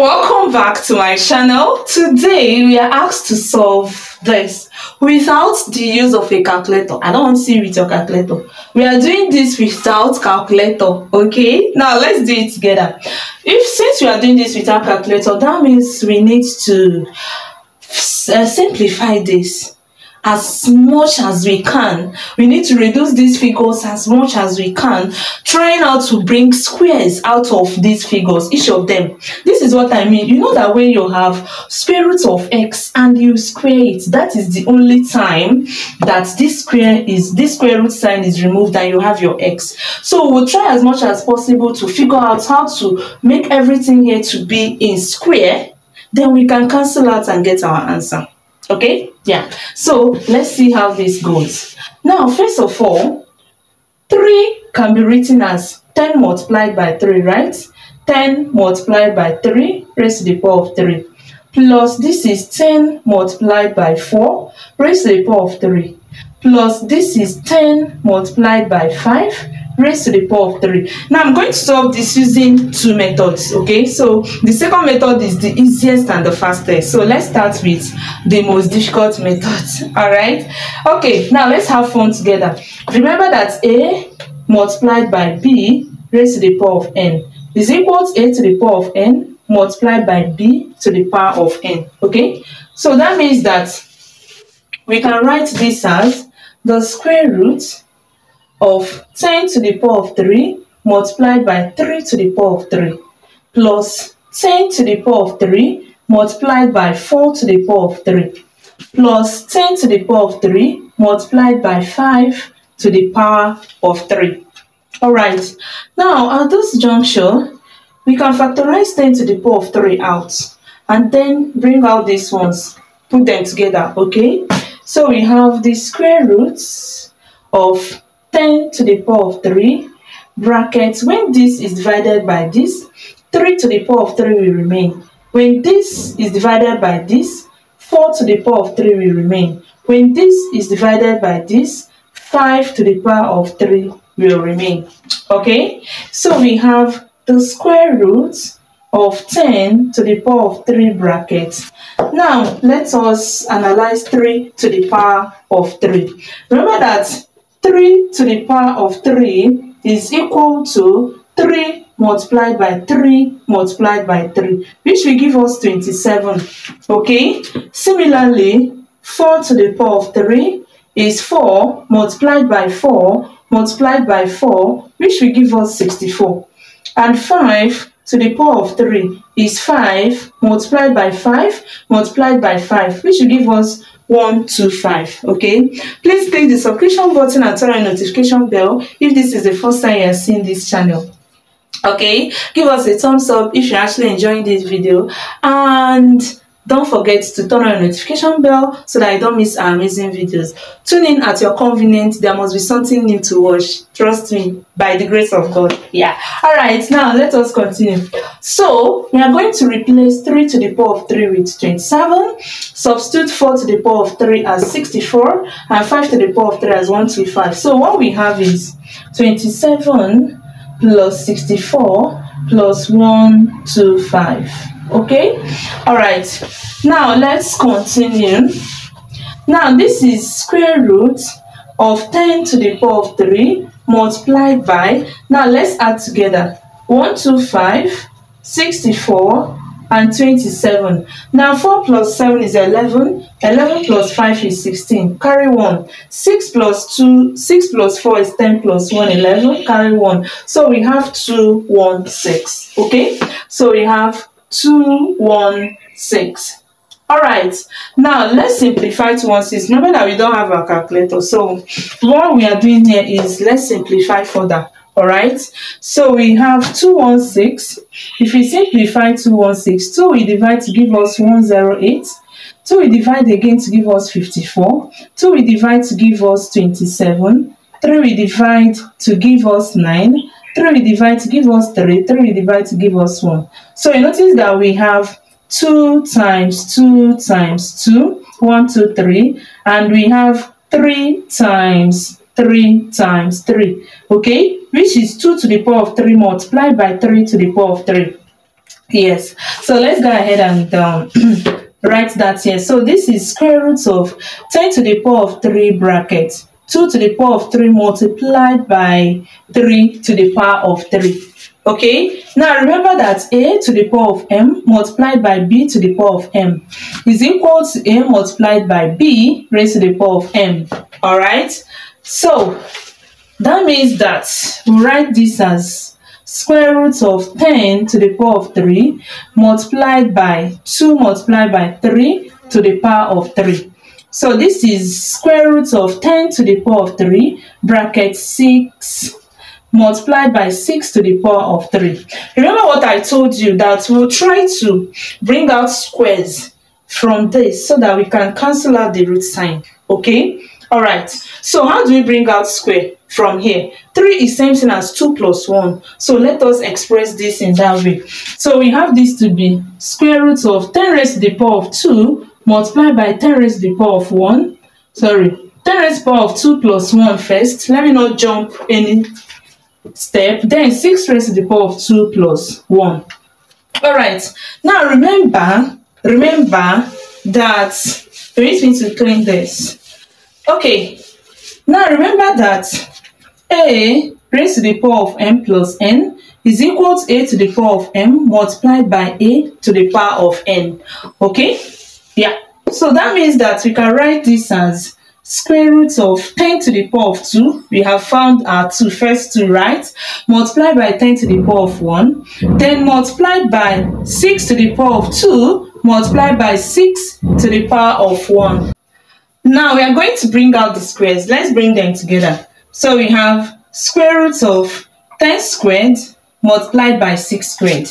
welcome back to my channel. Today we are asked to solve this without the use of a calculator. I don't want to see with your calculator. We are doing this without calculator okay? Now let's do it together. If since we are doing this without calculator that means we need to uh, simplify this as much as we can. We need to reduce these figures as much as we can, trying out to bring squares out of these figures, each of them. This is what I mean. You know that when you have square root of x and you square it, that is the only time that this square is this square root sign is removed and you have your x. So we'll try as much as possible to figure out how to make everything here to be in square. Then we can cancel out and get our answer. Okay, yeah. So let's see how this goes. Now, first of all, 3 can be written as 10 multiplied by 3, right? 10 multiplied by 3 raised to the power of 3. Plus this is 10 multiplied by 4 raised to the power of 3. Plus this is 10 multiplied by 5 raised to the power of 3. Now I'm going to solve this using two methods, okay? So the second method is the easiest and the fastest. So let's start with the most difficult method, all right? Okay, now let's have fun together. Remember that A multiplied by B raised to the power of n is equal to A to the power of n multiplied by B to the power of n, okay? So that means that we can write this as the square root of 10 to the power of 3 multiplied by 3 to the power of 3 plus 10 to the power of 3 multiplied by 4 to the power of 3 plus 10 to the power of 3 multiplied by 5 to the power of 3. Alright, now at this juncture, we can factorize 10 to the power of 3 out and then bring out these ones, put them together, okay? So we have the square roots of 10 to the power of 3 brackets when this is divided by this 3 to the power of 3 will remain when this is divided by this 4 to the power of 3 will remain when this is divided by this 5 to the power of 3 will remain okay so we have the square root of 10 to the power of 3 brackets. Now, let us analyze 3 to the power of 3. Remember that 3 to the power of 3 is equal to 3 multiplied by 3 multiplied by 3, which will give us 27. Okay? Similarly, 4 to the power of 3 is 4 multiplied by 4 multiplied by 4, which will give us 64. And 5 to the power of 3 is 5 multiplied by 5 multiplied by 5, which will give us 125 okay? Please click the subscription button and turn on notification bell if this is the first time you are seeing this channel okay? Give us a thumbs up if you're actually enjoying this video. And don't forget to turn on your notification bell so that you don't miss our amazing videos. Tune in at your convenience. There must be something new to watch. Trust me, by the grace of God. Yeah. All right, now let us continue. So, we are going to replace 3 to the power of 3 with 27. Substitute 4 to the power of 3 as 64 and 5 to the power of 3 as 125. So, what we have is 27 plus 64 plus 125 okay? All right. Now let's continue. Now this is square root of 10 to the power of 3 multiplied by now let's add together. 125 64 and 27 now 4 plus 7 is 11 11 plus 5 is 16 carry 1 6 plus 2 6 plus 4 is 10 plus 1 11 carry 1 so we have 2 1 6 okay? So we have 216. Alright, now let's simplify 216. Remember that we don't have a calculator. So what we are doing here is let's simplify further. Alright, so we have 216. If we simplify 216, 2 we divide to give us 108. 2 we divide again to give us 54. 2 we divide to give us 27. 3 we divide to give us 9. 3 we divide to give us 3, 3 we divide to give us 1. So you notice that we have 2 times 2 times 2, 1, 2, 3, and we have 3 times 3 times 3, okay? Which is 2 to the power of 3 multiplied by 3 to the power of 3. Yes. So let's go ahead and um, write that here. So this is square root of 10 to the power of 3 brackets. 2 to the power of 3 multiplied by 3 to the power of 3. Okay, now remember that a to the power of m multiplied by b to the power of m is equal to a multiplied by b raised to the power of m. Alright, so that means that we write this as square root of 10 to the power of 3 multiplied by 2 multiplied by 3 to the power of 3. So this is square root of 10 to the power of 3 bracket 6 multiplied by 6 to the power of 3. Remember what I told you that we'll try to bring out squares from this so that we can cancel out the root sign. Okay? Alright, so how do we bring out square from here? 3 is same thing as 2 plus 1. So let us express this in that way. So we have this to be square root of 10 raised to the power of 2 multiplied by 10 raised to the power of 1. Sorry, 10 raised to the power of 2 plus 1 first. Let me not jump any step. Then 6 raised to the power of 2 plus 1. Alright, now remember, remember that, we need to clean this. Okay, now remember that a raised to the power of m plus n is equal to a to the power of m multiplied by a to the power of n. Okay, yeah. So that means that we can write this as square root of 10 to the power of 2. We have found our two first two, right? Multiplied by 10 to the power of 1. Then multiplied by 6 to the power of 2. Multiplied by 6 to the power of 1. Now we are going to bring out the squares. Let's bring them together. So we have square root of 10 squared multiplied by 6 squared.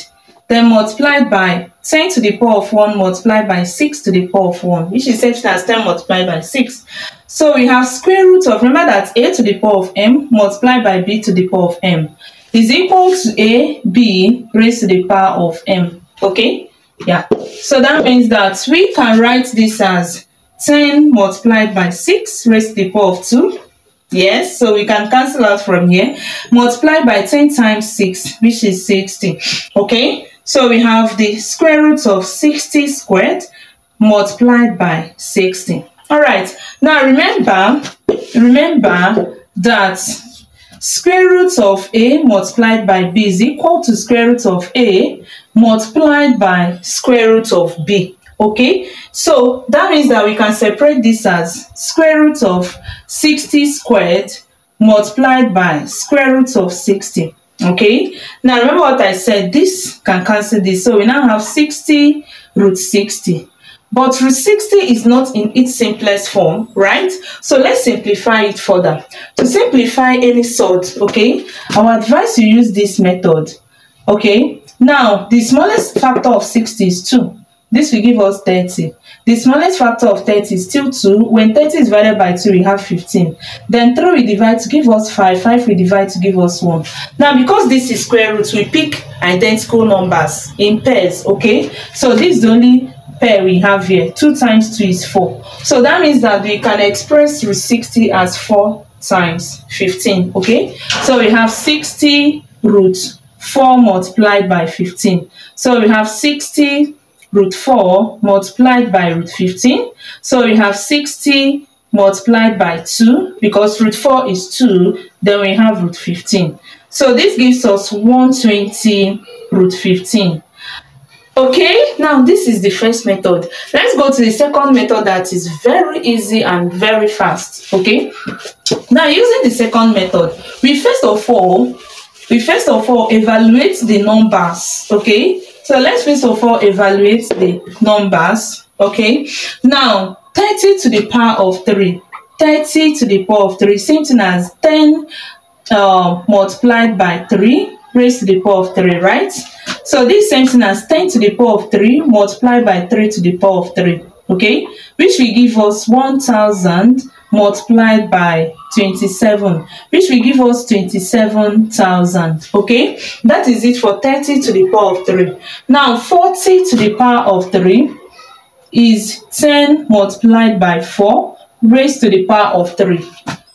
Then multiplied by 10 to the power of 1 multiplied by 6 to the power of 1, which is same as 10 multiplied by 6. So we have square root of, remember that a to the power of m multiplied by b to the power of m is equal to a, b raised to the power of m. Okay? Yeah. So that means that we can write this as 10 multiplied by 6 raised to the power of 2. Yes, so we can cancel out from here. Multiplied by 10 times 6, which is 60. Okay, so we have the square root of 60 squared multiplied by 60. All right, now remember, remember that square root of a multiplied by b is equal to square root of a multiplied by square root of b. Okay? So that means that we can separate this as square root of 60 squared multiplied by square root of 60 okay? Now remember what i said this can cancel this. So we now have 60 root 60 but root 60 is not in its simplest form right? So let's simplify it further. To simplify any sort okay i would advise you use this method okay? Now the smallest factor of 60 is 2 this will give us 30. The smallest factor of 30 is still 2. When 30 is divided by 2, we have 15. Then 3 we divide to give us 5. 5 we divide to give us 1. Now, because this is square root, we pick identical numbers in pairs, okay? So this is the only pair we have here. 2 times 2 is 4. So that means that we can express root 60 as 4 times 15, okay? So we have 60 root 4 multiplied by 15. So we have 60 root 4 multiplied by root 15. So we have 60 multiplied by 2 because root 4 is 2, then we have root 15. So this gives us 120 root 15. Okay, now this is the first method. Let's go to the second method that is very easy and very fast. Okay, now using the second method, we first of all, we first of all evaluate the numbers. Okay, so let's first of all evaluate the numbers. Okay. Now, 30 to the power of 3. 30 to the power of 3. Same thing as 10 uh, multiplied by 3 raised to the power of 3, right? So this same thing as 10 to the power of 3 multiplied by 3 to the power of 3. Okay. Which will give us 1000 multiplied by 27 which will give us 27,000 okay? That is it for 30 to the power of 3 now 40 to the power of 3 is 10 multiplied by 4 raised to the power of 3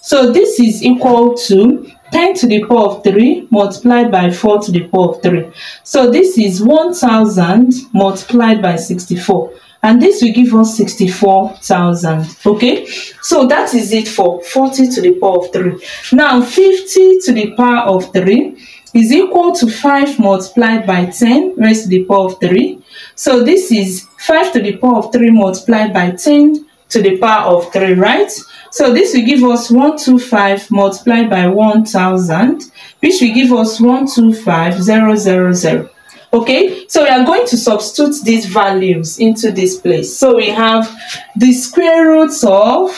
so this is equal to 10 to the power of 3 multiplied by 4 to the power of 3. So this is 1000 multiplied by 64 and this will give us 64,000 okay? So that is it for 40 to the power of 3 now 50 to the power of 3 is equal to 5 multiplied by 10 raised to the power of 3 so this is 5 to the power of 3 multiplied by 10 to the power of 3 right? So this will give us 125 multiplied by 1000 which will give us 125000 okay? So we are going to substitute these values into this place. So we have the square roots of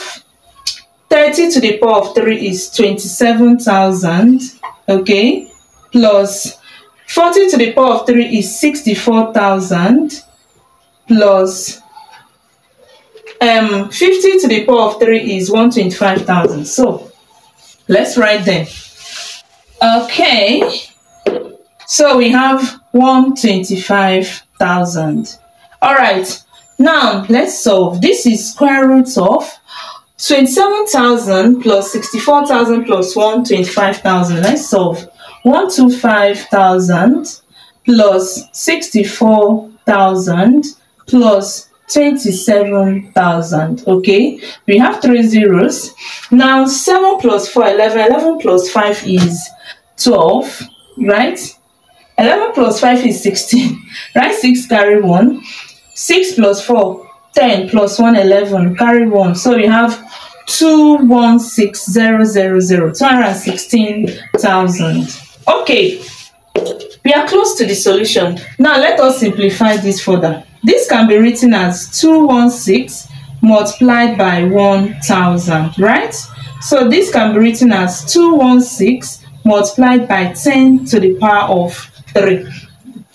30 to the power of 3 is 27,000 okay? Plus 40 to the power of 3 is 64,000 plus um 50 to the power of 3 is 125,000 so let's write them. Okay? So we have 125,000. All right, now let's solve. This is square root of 27,000 plus 64,000 plus 125,000. Let's solve. 125,000 plus 64,000 plus 27,000. Okay, we have three zeros. Now 7 plus 4, 11. 11 plus 5 is 12, right? 11 plus 5 is 16. Write 6 carry 1. 6 plus 4, 10 plus 1, 11. Carry 1. So we have 216000. 216,000. Okay. We are close to the solution. Now let us simplify this further. This can be written as 216 multiplied by 1000, right? So this can be written as 216 multiplied by 10 to the power of 3.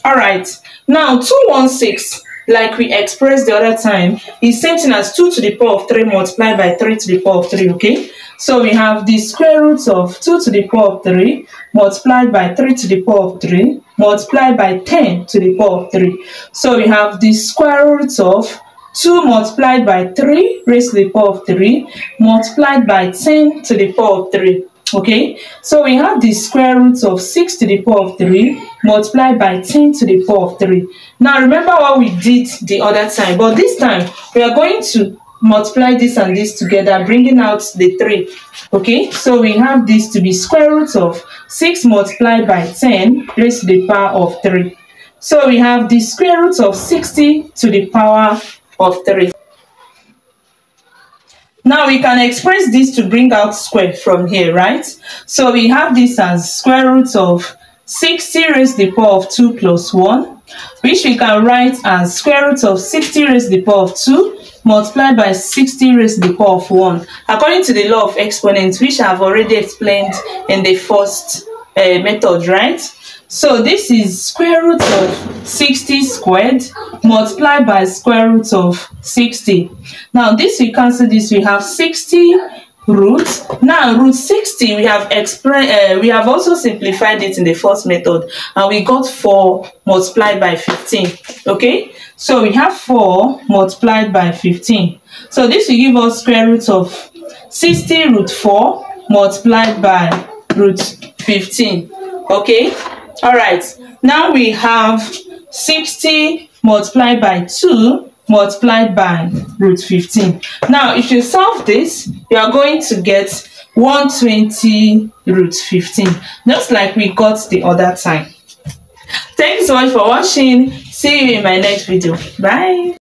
All right. Now, 216, like we expressed the other time, is same thing as 2 to the power of 3 multiplied by 3 to the power of 3, okay? So we have the square root of 2 to the power of 3 multiplied by 3 to the power of 3 multiplied by 10 to the power of 3. So we have the square root of 2 multiplied by 3 raised to the power of 3 multiplied by 10 to the power of 3. Okay, so we have the square root of 6 to the power of 3 multiplied by 10 to the power of 3. Now remember what we did the other time, but this time we are going to multiply this and this together, bringing out the 3. Okay, so we have this to be square root of 6 multiplied by 10 raised to the power of 3. So we have the square root of 60 to the power of 3. Now we can express this to bring out square from here, right? So we have this as square root of 60 raised to the power of 2 plus 1, which we can write as square root of 60 raised to the power of 2 multiplied by 60 raised to the power of 1. According to the law of exponents, which I have already explained in the first uh, method, right? So this is square root of 60 squared multiplied by square root of 60. Now this we cancel this, we have 60 root. Now root 60 we have uh, we have also simplified it in the first method and we got 4 multiplied by 15. Okay? So we have 4 multiplied by 15. So this will give us square root of 60 root 4 multiplied by root 15. Okay? All right. Now we have 60 multiplied by 2 multiplied by root 15. Now, if you solve this, you are going to get 120 root 15, just like we got the other time. Thank you so much for watching. See you in my next video. Bye.